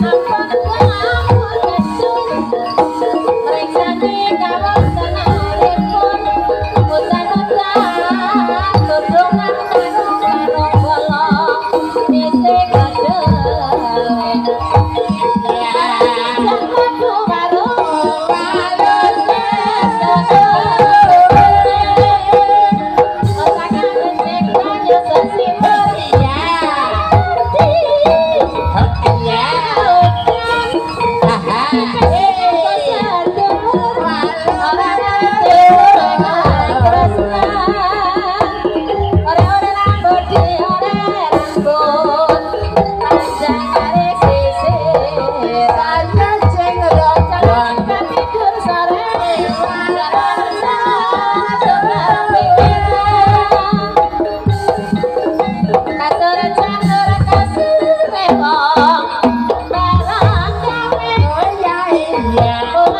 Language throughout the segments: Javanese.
na quadra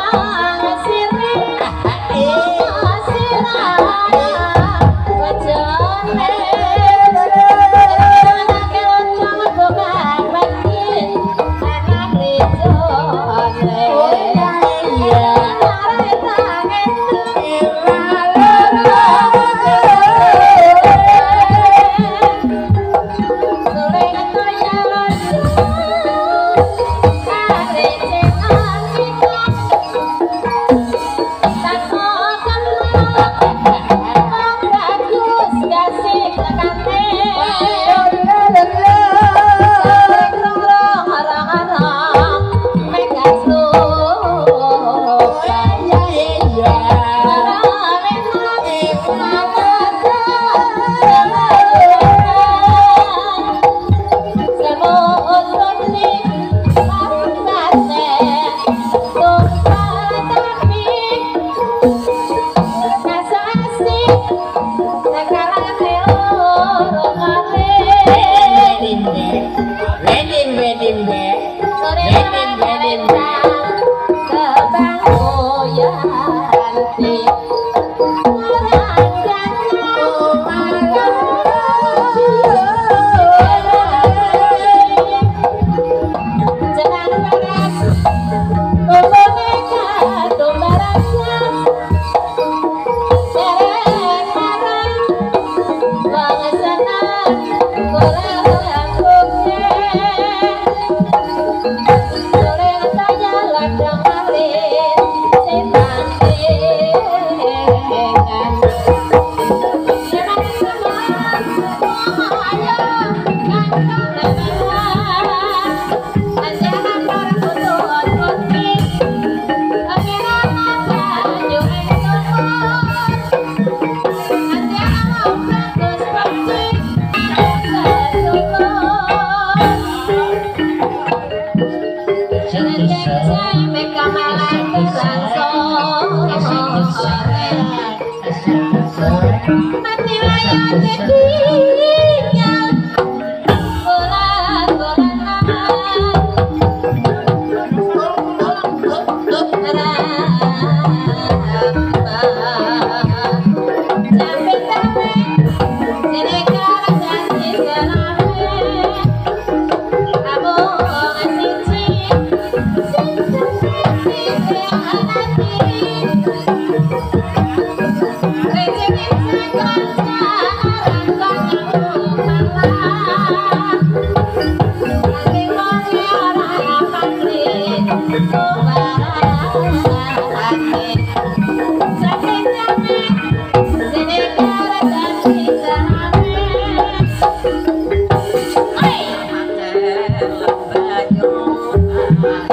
啊 ใจ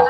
ใจ